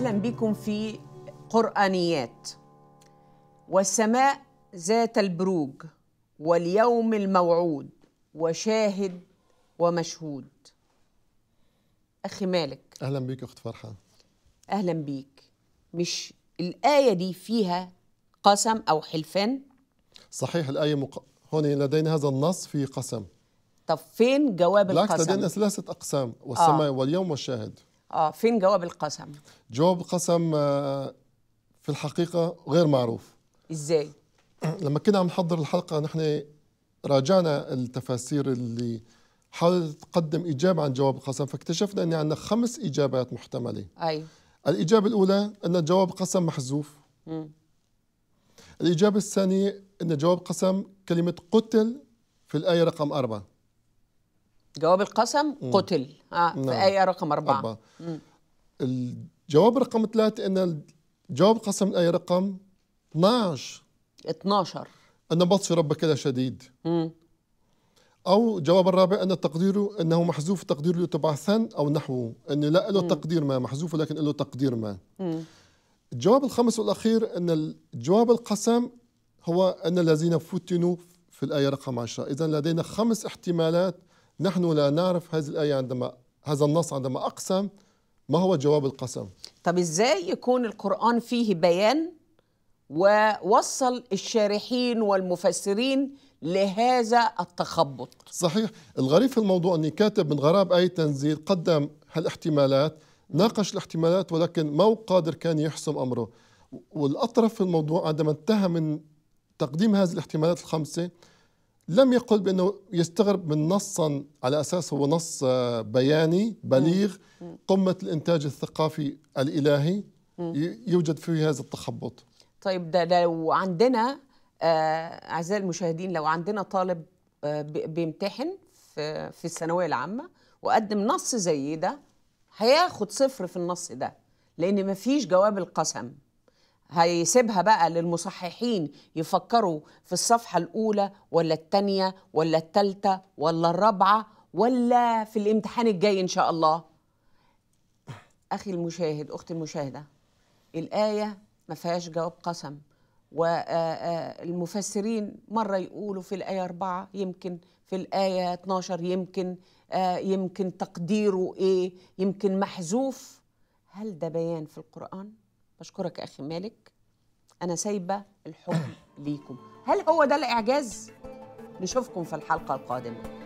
بيكم في قرآنيات. والسماء ذات البروج واليوم الموعود وشاهد ومشهود. أخي مالك. أهلا بك أخت فرحه أهلا بيك. مش الآية دي فيها قسم أو حلفان صحيح الآية مق... هون لدينا هذا النص في قسم. طب فين جواب بالعكس لدينا القسم ثلاثة أقسام والسماء واليوم والشاهد. آه فين جواب القسم؟ جواب القسم آه، في الحقيقة غير معروف. إزاي؟ لما كنا عم نحضر الحلقة نحن راجعنا التفاسير اللي حاولت تقدم إجابة عن جواب القسم فاكتشفنا ان عندنا خمس إجابات محتملة. أيوه الإجابة الأولى إن جواب القسم محذوف. الإجابة الثانية أن جواب قسم كلمة قتل في الآية رقم أربعة. جواب القسم قتل. في نعم. آية رقم؟ أربعة. أربعة. الجواب رقم ثلاثة أن جواب قسم الآية رقم؟ 12 12 أن بطش ربك لشديد مم. أو جواب الرابع أن تقديره أنه محذوف تقديره لتبعثن أو نحوه. أنه لا له تقدير ما محذوف ولكن له تقدير ما. مم. الجواب الخامس والأخير أن جواب القسم هو أن الذين فتنوا في الآية رقم 10 إذا لدينا خمس احتمالات نحن لا نعرف هذه الآية عندما هذا النص عندما أقسم ما هو جواب القسم؟ طب إزاي يكون القرآن فيه بيان ووصل الشارحين والمفسرين لهذا التخبط؟ صحيح. الغريب في الموضوع أني كاتب من غراب آية تنزيل قدم هالاحتمالات ناقش الاحتمالات ولكن ما هو قادر كان يحسم أمره. والأطرف في الموضوع عندما انتهى من تقديم هذه الاحتمالات الخمسة لم يقل بأنه يستغرب من نصا على أساس هو نص بياني بليغ قمة الإنتاج الثقافي الإلهي يوجد فيه هذا التخبط. طيب ده لو عندنا آه، أعزائي المشاهدين لو عندنا طالب آه، بيمتحن في في الثانوية العامة وقدم نص زي ده هياخد صفر في النص ده لأن مفيش جواب القسم. هيسيبها بقى للمصححين يفكروا في الصفحة الأولى ولا التانية ولا التالتة ولا الرابعة ولا في الامتحان الجاي إن شاء الله. أخي المشاهد أختي المشاهدة الآية ما فيهاش جواب قسم. والمفسرين مرة يقولوا في الآية أربعة يمكن في الآية 12 يمكن آه، يمكن تقديره إيه يمكن محذوف. هل ده بيان في القرآن؟ بشكرك أخي مالك. أنا سايبة الحكم ليكم. هل هو ده الإعجاز؟ نشوفكم في الحلقة القادمة.